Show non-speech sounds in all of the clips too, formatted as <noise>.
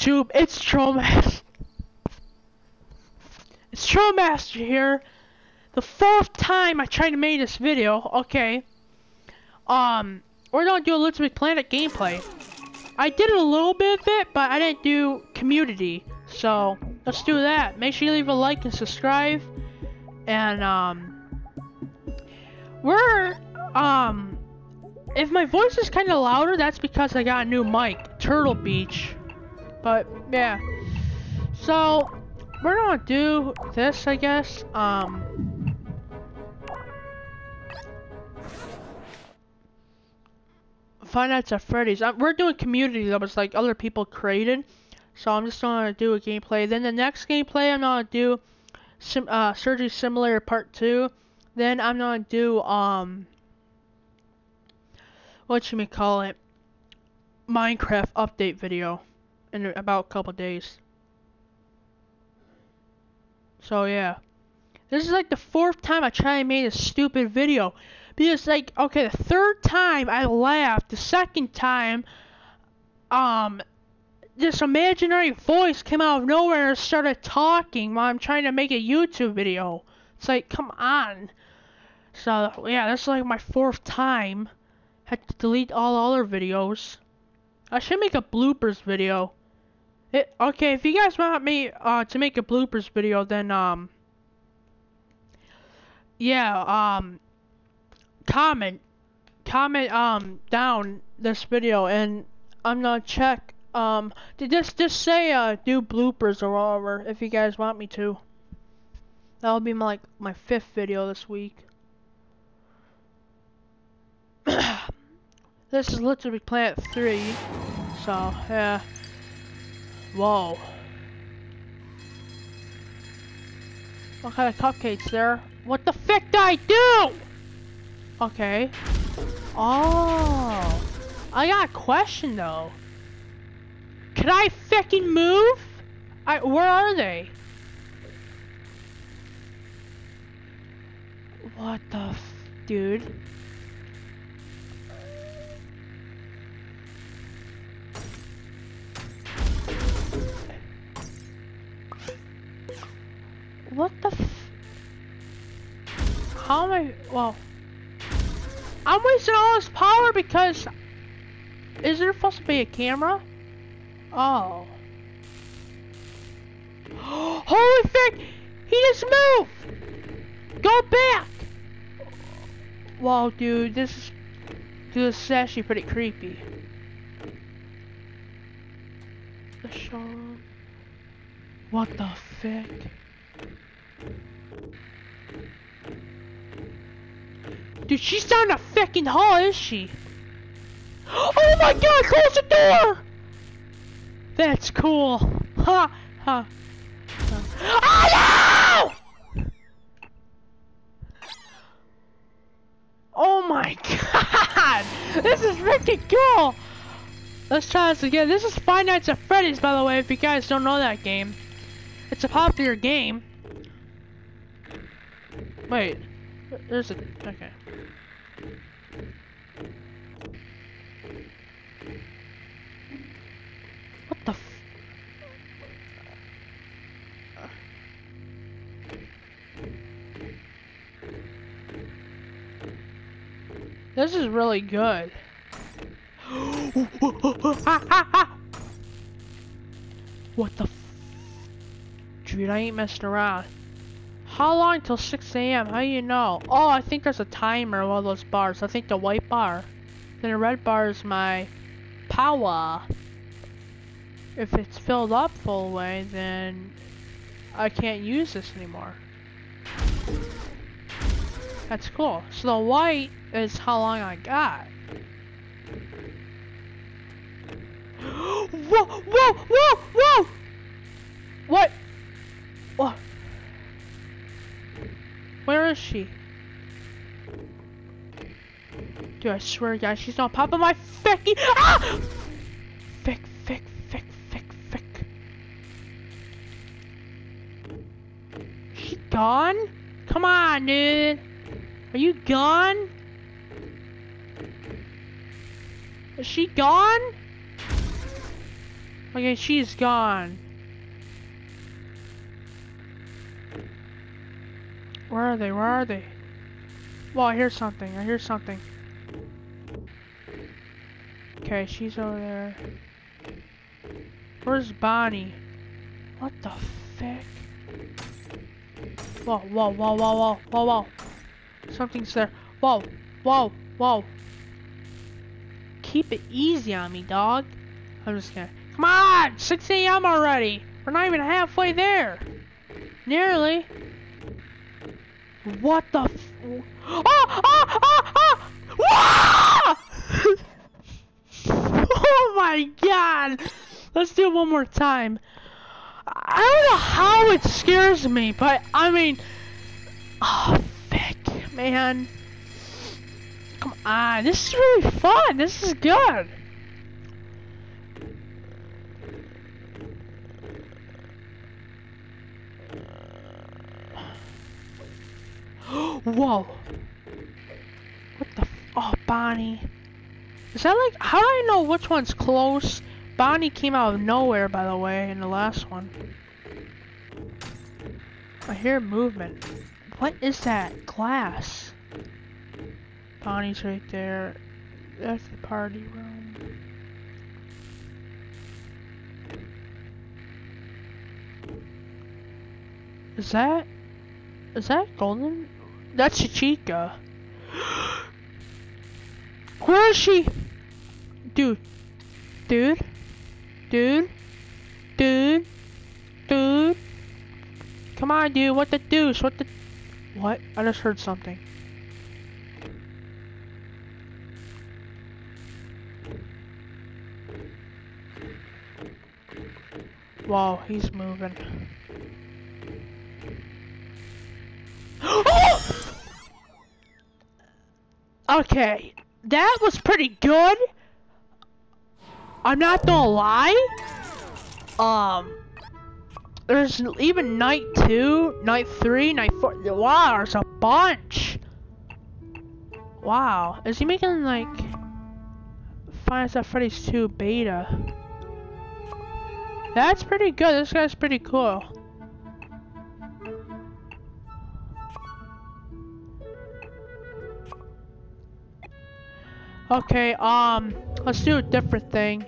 YouTube? It's Trollmaster. It's Trollmaster here. The fourth time I tried to make this video. Okay. Um, we're gonna do a Little Big Planet gameplay. I did a little bit of it, but I didn't do community. So let's do that. Make sure you leave a like and subscribe. And um, we're um, if my voice is kind of louder, that's because I got a new mic, Turtle Beach. But yeah, so we're gonna do this, I guess. Um, Five Nights at Freddy's. Uh, we're doing community that was like other people created. So I'm just gonna do a gameplay. Then the next gameplay I'm gonna do sim uh, Surgery Simulator Part 2. Then I'm gonna do um what should we call it? Minecraft update video in about a couple days. So yeah. This is like the fourth time I try and make a stupid video. Because like okay, the third time I laughed, the second time um this imaginary voice came out of nowhere and started talking while I'm trying to make a YouTube video. It's like, come on. So, yeah, that's like my fourth time. Had to delete all other videos. I should make a bloopers video. It, okay, if you guys want me uh, to make a bloopers video, then, um, yeah, um, comment, comment, um, down this video, and I'm gonna check um, just just say uh do bloopers or whatever if you guys want me to. That'll be my like my fifth video this week. <coughs> this is literally Planet 3, so yeah. Whoa. What kind of cupcakes there? What the frick did I do? Okay. Oh. I got a question though. Can I fucking move? I, where are they? What the dude? This power because... Is there supposed to be a camera? Oh. <gasps> Holy frick! He just moved! Go back! Wow, dude, this is... Dude, this is actually pretty creepy. What the frick? Dude, she's down the fucking hall, is she? Oh my god, close the door! That's cool. Ha ha. Oh no! Oh my <laughs> god! This is freaking cool! Let's try this again. This is Five Nights at Freddy's, by the way, if you guys don't know that game. It's a popular game. Wait. There's a... Okay. What the f- This is really good. <gasps> what the Dude, I ain't messing around. How long till 6 a.m.? How do you know? Oh, I think there's a timer one of those bars. I think the white bar. Then the red bar is my power. If it's filled up full way, then I can't use this anymore. That's cool. So the white is how long I got. <gasps> whoa, whoa, whoa! What? What? Where is she? Dude, I swear God, she's not popping my fecky. Ah! Fick, fick, fick, fick, fick. She gone? Come on, dude. Are you gone? Is she gone? Okay, she's gone. Where are they? Where are they? Well, I hear something. I hear something. Okay, she's over there. Where's Bonnie? What the fuck? Whoa, whoa, whoa, whoa, whoa, whoa, whoa. Something's there. Whoa, whoa, whoa. Keep it easy on me, dog. I'm just gonna. Come on! 6 a.m. already! We're not even halfway there! Nearly. What the f- Ah! Ah! Ah! Ah! <laughs> oh my god! Let's do it one more time. I don't know how it scares me, but I mean, oh, man. Come on, this is really fun. This is good. Whoa. What the oh, Bonnie. Is that like, how do I know which one's close? Bonnie came out of nowhere, by the way, in the last one. I hear movement. What is that? Glass. Bonnie's right there. That's the party room. Is that... Is that Golden? That's Chica. <gasps> Where is she? Dude. Dude. Dude. Dude. Dude. Come on, dude. What the deuce? What the... What? I just heard something. Wow, he's moving. <gasps> Oh! Okay, that was pretty good. I'm not gonna lie. Um, there's even night two, night three, night four. Wow, there's a bunch. Wow, is he making like Nights at Freddy's 2 beta? That's pretty good. This guy's pretty cool. Okay, um, let's do a different thing.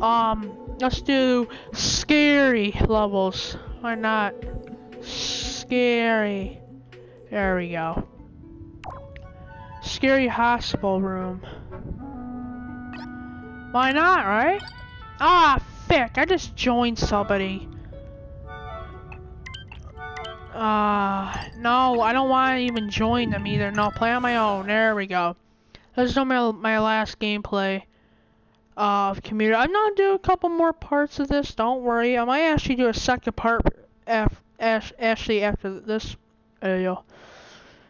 Um, let's do scary levels. Why not? Scary. There we go. Scary hospital room. Why not, right? Ah, fick, I just joined somebody. Uh, no, I don't want to even join them either. No, play on my own. There we go. This is my, my last gameplay of commuter. I'm gonna do a couple more parts of this. Don't worry. I might actually do a second part af actually after this video.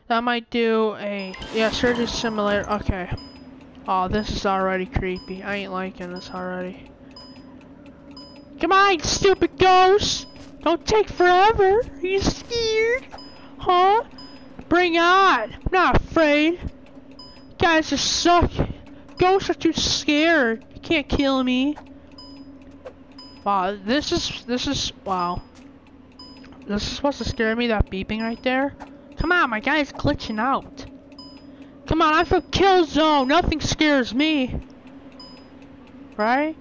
I might do a yeah surgery simulator. Okay. Oh, this is already creepy. I ain't liking this already. Come on, stupid ghost! Don't take forever. Are you scared? Huh? Bring on. I'm not afraid. Guys just suck. Ghosts are too scared. You can't kill me. Wow, this is, this is, wow. This is supposed to scare me, that beeping right there. Come on, my guy's glitching out. Come on, I'm from Killzone. Nothing scares me. Right?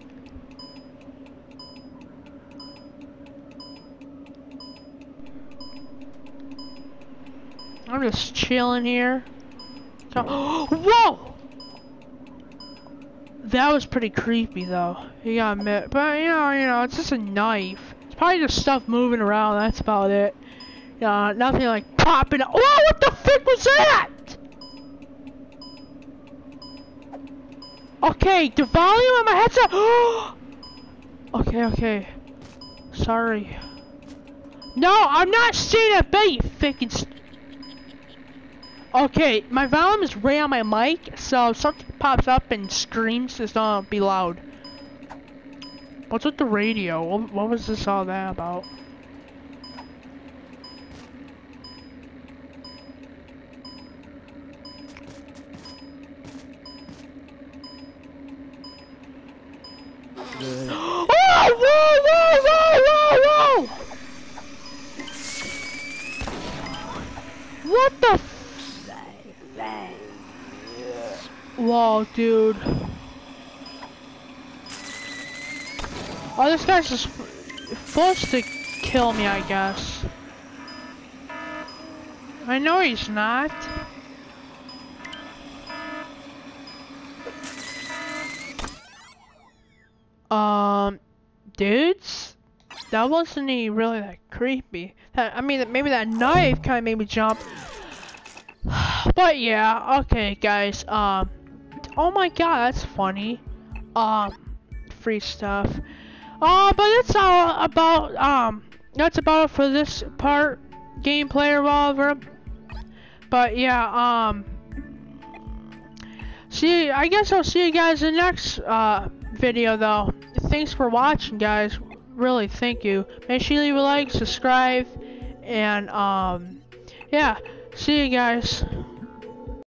I'm just chilling here. So, <gasps> whoa! That was pretty creepy though. You gotta admit. But you know, you know, it's just a knife. It's probably just stuff moving around, that's about it. Yeah, nothing like popping up. Whoa, what the frick was that? Okay, the volume on my headset. <gasps> okay, okay. Sorry. No, I'm not seeing a bait, fucking. Okay, my volume is right on my mic, so if something pops up and screams, it's gonna be loud. What's with the radio? What, was this all that about? oh! <gasps> Whoa! Whoa! Whoa! Whoa! Whoa! What the? Whoa, dude. Oh, this guy's just supposed to kill me, I guess. I know he's not. Um, dudes? That wasn't even really that creepy. That, I mean, maybe that knife kind of made me jump. <sighs> But yeah, okay, guys. Um, oh my god, that's funny. Um, free stuff. Uh, but that's all about, um, that's about it for this part, gameplay whatever. But yeah, um, see, I guess I'll see you guys in the next, uh, video though. Thanks for watching, guys. Really, thank you. Make sure you leave a like, subscribe, and, um, yeah, see you guys.